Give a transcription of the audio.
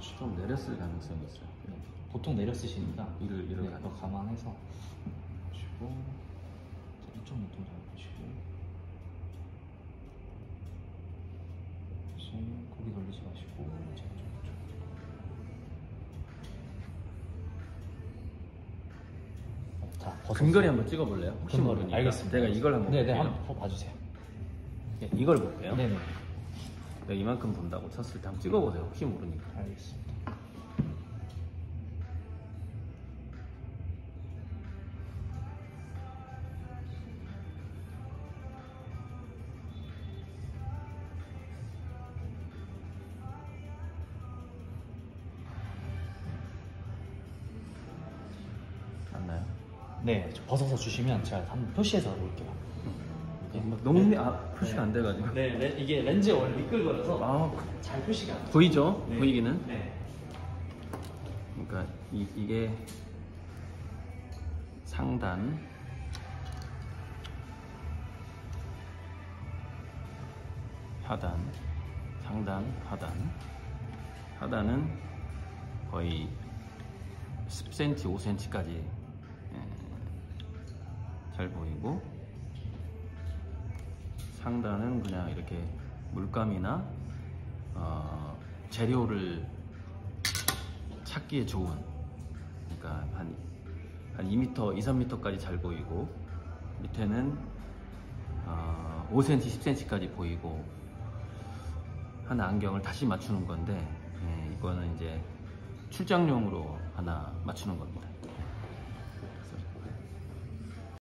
좀 내렸을 가능성이 있어요. 네. 보통 내려 쓰시니까 이를 이를 네, 가더 감안해서 보시고 자, 이쪽 눈동 잡으시고 다시 고개 돌리지 마시고 이쪽. 어, 자, 벗었어요. 근거리 한번 찍어볼래요? 혹시 근거리. 모르니까. 알겠습니다. 제가 이걸 한번 네네 볼게요. 한번 봐주세요. 예, 이걸 볼게요. 네네 내가 이만큼 본다고 쳤을 때 한번 찍어보세요. 혹시 모르니까. 알겠습니다. 맞나요? 네, 저 벗어서 주시면 제가 한번 표시해서 볼게요. 예, 막 너무 미- 아, 표시가 안 돼가지고. 네, 네, 이게 렌즈에 원래 미끌거려서 아, 잘 표시가 안 돼요. 보이죠? 네. 보이기는? 네. 그러니까 이, 이게 상단 하단 상단 하단 하단은 거의 10cm 5cm까지 예, 잘 보이고 상단은 그냥 이렇게 물감이나 어, 재료를 찾기에 좋은 그러니까 한, 한 2m, 2, 3m까지 잘 보이고 밑에는 어, 5cm, 10cm까지 보이고 한 안경을 다시 맞추는 건데 예, 이거는 이제 출장용으로 하나 맞추는 겁니다.